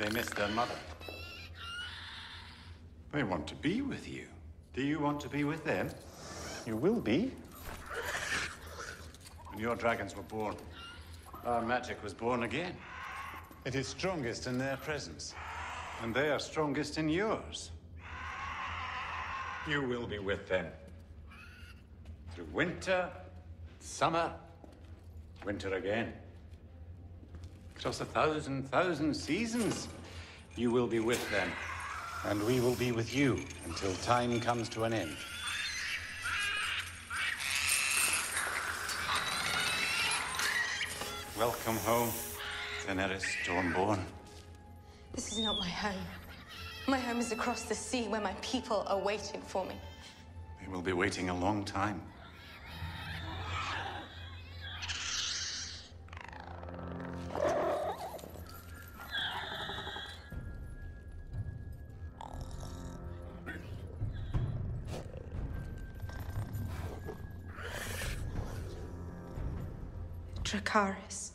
They miss their mother. They want to be with you. Do you want to be with them? You will be. When your dragons were born, our magic was born again. It is strongest in their presence, and they are strongest in yours. You will be with them. Through winter, summer, winter again. Across a thousand, thousand seasons, you will be with them. And we will be with you until time comes to an end. Welcome home, Daenerys Stormborn. This is not my home. My home is across the sea where my people are waiting for me. They will be waiting a long time. Dracarys.